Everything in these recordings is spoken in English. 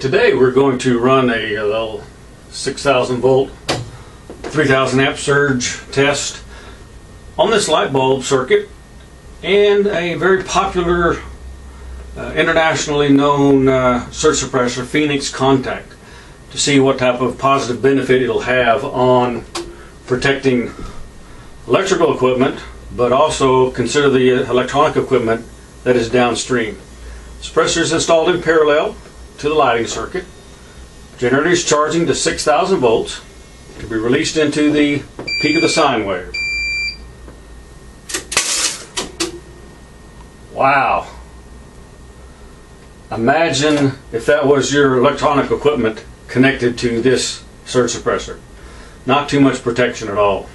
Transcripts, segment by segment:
Today we're going to run a, a little 6,000 volt, 3,000 amp surge test on this light bulb circuit and a very popular uh, internationally known uh, surge suppressor, Phoenix Contact, to see what type of positive benefit it'll have on protecting electrical equipment, but also consider the electronic equipment that is downstream. Suppressor is installed in parallel to the lighting circuit. Generator is charging to 6,000 volts to be released into the peak of the sine wave. Wow. Imagine if that was your electronic equipment connected to this surge suppressor. Not too much protection at all.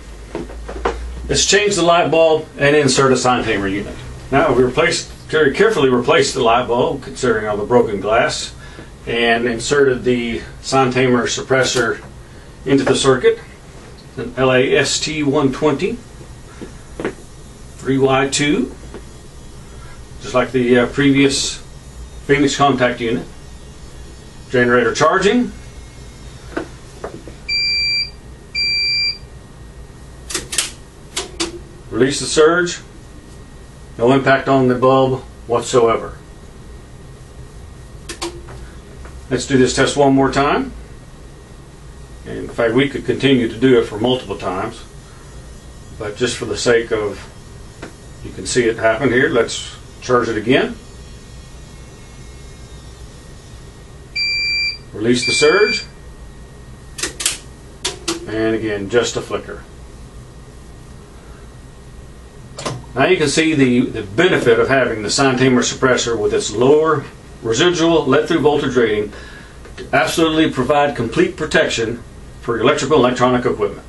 Let's change the light bulb and insert a SineTamer unit. Now we replaced, very carefully replaced the light bulb considering all the broken glass and inserted the SineTamer suppressor into the circuit. An LAST 120 3Y2 just like the uh, previous Phoenix contact unit. Generator charging. Release the surge. No impact on the bulb whatsoever. Let's do this test one more time. And in fact, we could continue to do it for multiple times. But just for the sake of, you can see it happen here, let's charge it again. Release the surge. And again, just a flicker. Now you can see the, the benefit of having the SineTamer suppressor with its lower residual let-through voltage rating to absolutely provide complete protection for your electrical and electronic equipment.